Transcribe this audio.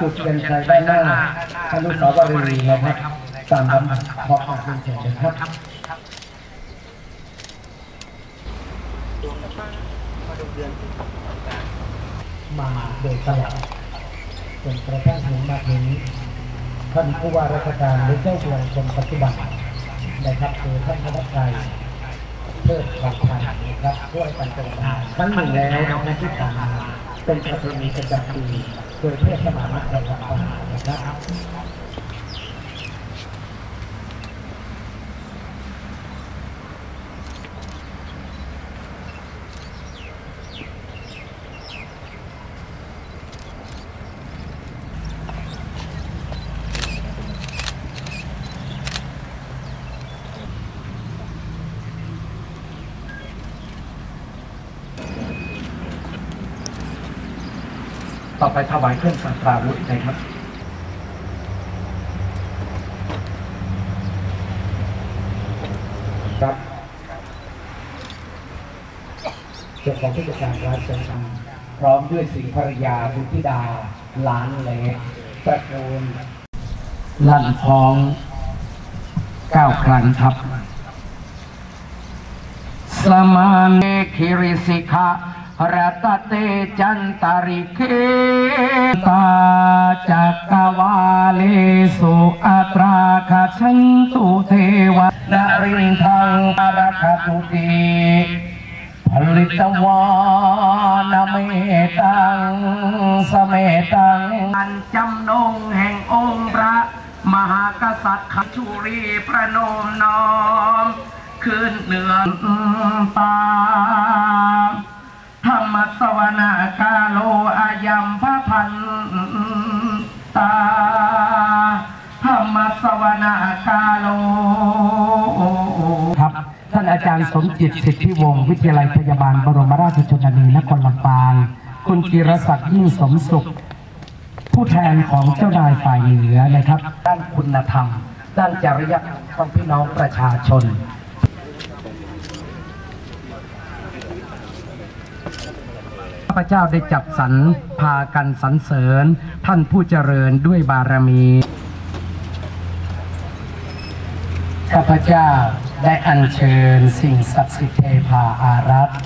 จุดเทียนชัยด้านหน้าอนุสาวรีนะครับตามลำดับขอบคุณเชิญครับมาโดยตลอดจนกระทั่งถึงมาถึงท่านผู้ว่าราชการหรือเจ้าเมืองคนปัจจุบันนะครับคือท่านธนกชัยเลิศทองพันธ์นะครับช่วยกันเป็นประธานครั้งหนึ่งแล้วในที่ผ่านมาเป็นประเพณีประจำปี โดยเทศบาลนครลำปางนะครับ ต่อไปถวายเครื่องสักการะวุฒินะครับครับเจ้าของกิจการรานเสริมสวยพร้อมด้วยสิงภรรยาบุธิดาหลานเล็กตระกูลลั่นทองเก้าครั้งครับ สมานเนคิริสิกะ รัตเตจันตาริเคตาจักวาเลสุอัตราคาชันตุเทวนารินทังปารคตุติผลิตวานเมตังสเมตังอันจำนงแห่งองค์พระ มหากษัตริย์ขชุรีประนมน้อม ขึ้นเหนือปา สวนากาโลอายัมพระพันตาธรรมสวนากาโลครับท่านอาจารย์สมจิตสิทธิวงศ์วิทยาลัยพยาบาลบรมราชชนนีนครลำปางคุณกิรศักดิ์ยิ่งสมสุข ผู้แทนของเจ้านายฝ่ายเหนือนะครับ ด้านคุณธรรม ด้านจริยธรรมของพี่น้องประชาชน ข้าพเจ้าได้จับสรรพากันสรรเสริญ ท่านผู้เจริญด้วยบารมี ข้าพเจ้าได้อัญเชิญสิ่งศักดิ์สิทธิ์เทพาอารักษ์